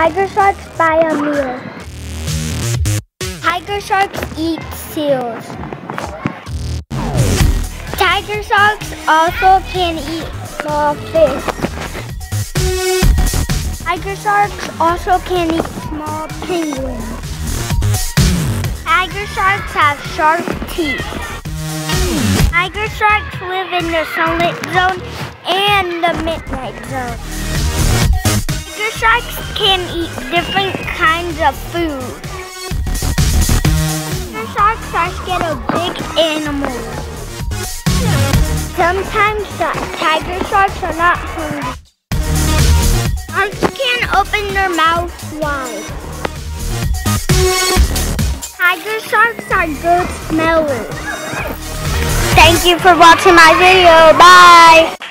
Tiger sharks buy a meal. Tiger sharks eat seals. Tiger sharks also can eat small fish. Tiger sharks also can eat small penguins. Tiger sharks have sharp teeth. Tiger sharks live in the sunlit zone and the midnight zone. Sharks can eat different kinds of food. Tiger sharks are scared of big animals. Sometimes tiger sharks are not hungry. Sharks can open their mouths wide. Tiger sharks are good smellers. Thank you for watching my video. Bye.